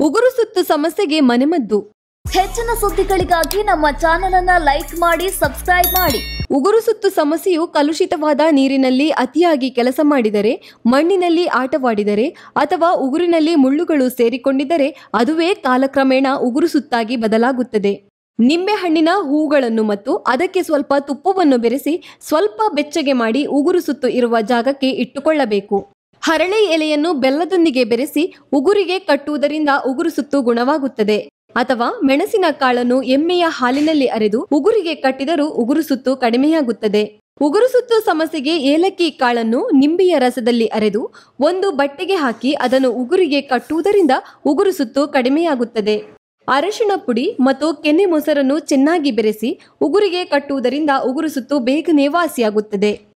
ಉಗುರು ಸುತ್ತು ಸಮಸ್ಯೆಗೆ ಮನೆಮದ್ದು. ಹೆಚ್ಚಿನ ಸುದ್ದಿಗಳಿಗಾಗಿ ನಮ್ಮ ಚಾನೆಲ್ ಅನ್ನ ಲೈಕ್ ಮಾಡಿ ಸಬ್ಸ್ಕ್ರೈಬ್ ಮಾಡಿ. ಉಗುರು ಸುತ್ತು ಸಮಸ್ಯೆಯು ಕಲುಷಿತವಾದ ನೀರಿನಲ್ಲಿ ಅತಿಯಾಗಿ ಕೆಲಸ ಮಾಡಿದರೆ ಮಣ್ಣಿನಲ್ಲಿ ಆಟವಾಡಿದರೆ ಅಥವಾ ಉಗುರಿನಲ್ಲಿ ಮುಳ್ಳುಗಳು ಸೇರಿಕೊಂಡಿದ್ದರೆ ಅದುವೇ ಕಾಲಕ್ರಮೇಣ ಉಗುರು ಸುತ್ತಾಗಿ ಬದಲಾಗುತ್ತದೆ. ನಿಂಬೆಹಣ್ಣಿನ ಹೂಗಳನ್ನು ಮತ್ತು ಅದಕ್ಕೆ ಸ್ವಲ್ಪ ತುಪ್ಪವನ್ನು ಬೆರೆಸಿ ಸ್ವಲ್ಪ ಬೆಚ್ಚಗೆ ಮಾಡಿ ಉಗುರು ಸುತ್ತು ಇರುವ ಜಾಗಕ್ಕೆ ಇಟ್ಟುಕೊಳ್ಳಬೇಕು. ಹರಳೆ ಎಲೆಯನ್ನು ಬೆಲ್ಲದೊಂದಿಗೆ ಬೆರೆಸಿ ಉಗುರಿಗೆ ಕಟ್ಟುವುದರಿಂದ ಉಗುರು ಸುತ್ತು ಗುಣವಾಗುತ್ತದೆ. ಅಥವಾ ಮೆಣಸಿನ ಕಾಳನ್ನು ಎಮ್ಮೆಯ ಹಾಲಿನಲ್ಲಿ ಅರೆದು ಉಗುರಿಗೆ ಕಟ್ಟಿದರೂ ಉಗುರು ಸುತ್ತು ಕಡಿಮೆಯಾಗುತ್ತದೆ. ಉಗುರು ಸುತ್ತು ಸಮಸ್ಯೆಗೆ ಏಲಕ್ಕಿ ಕಾಳನ್ನು ನಿಂಬೆಯ ರಸದಲ್ಲಿ ಅರೆದು ಒಂದು ಬಟ್ಟೆಗೆ ಹಾಕಿ ಅದನ್ನು ಉಗುರಿಗೆ ಕಟ್ಟುವುದರಿಂದ ಉಗುರು ಸುತ್ತು ಕಡಿಮೆಯಾಗುತ್ತದೆ. ಅರಶಿನ ಪುಡಿ ಮತ್ತು ಕೆನೆ ಮೊಸರನ್ನು ಚೆನ್ನಾಗಿ ಬೆರೆಸಿ ಉಗುರಿಗೆ ಕಟ್ಟುವುದರಿಂದ ಉಗುರು ಸುತ್ತು ಬೇಗನೆ ವಾಸಿಯಾಗುತ್ತದೆ.